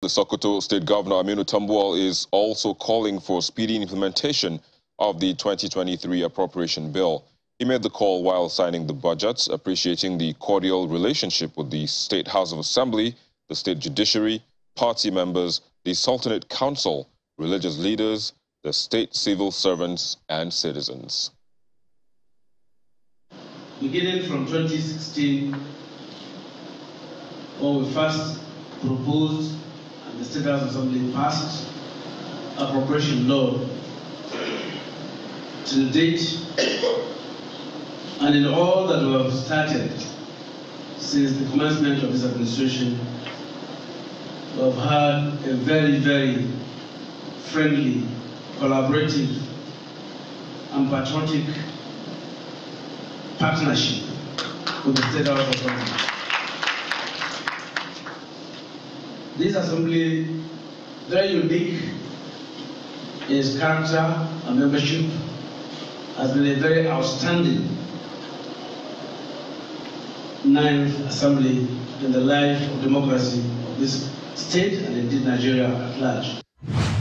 The Sokoto State Governor Aminu Tambuwal is also calling for speedy implementation of the 2023 appropriation bill. He made the call while signing the budget, appreciating the cordial relationship with the State House of Assembly, the state judiciary, party members, the Sultanate Council, religious leaders, the state civil servants, and citizens. Beginning from 2016, when we first proposed the State House Assembly passed appropriation law to the date, and in all that we have started since the commencement of this administration, we have had a very, very friendly, collaborative, and patriotic partnership with the State House of Assembly. This assembly, very unique in its character and membership, has been a very outstanding ninth assembly in the life of democracy of this state and indeed Nigeria at large.